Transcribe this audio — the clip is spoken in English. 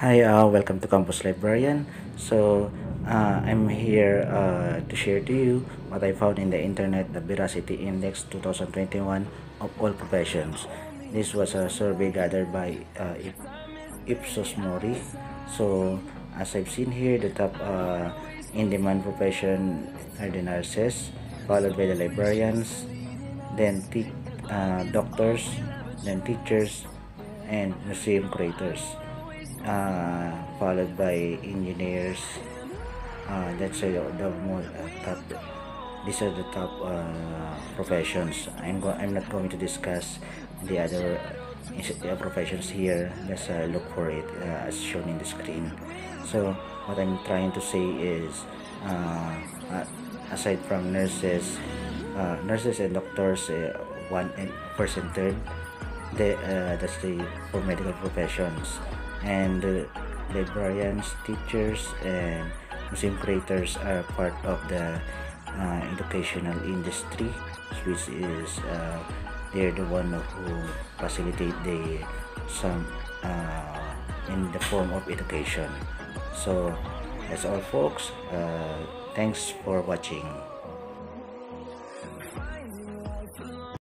Hi, uh, welcome to Campus Librarian. So, uh, I'm here uh, to share to you what I found in the internet, the Veracity Index 2021 of all professions. This was a survey gathered by uh, Ipsos Mori. So, as I've seen here, the top uh, in-demand profession are the nurses, followed by the librarians, then uh, doctors, then teachers, and museum curators uh, followed by engineers. Uh, that's uh, the uh, top these are the top uh, professions. I'm, I'm not going to discuss the other uh, professions here. Let's uh, look for it uh, as shown in the screen. So what I'm trying to say is uh, uh, aside from nurses uh, nurses and doctors uh, one and first and third the, uh, that's the for medical professions and librarians, teachers, and museum curators are part of the uh, educational industry, which is uh, they're the one who facilitate the some uh, in the form of education. So that's all, folks. Uh, thanks for watching.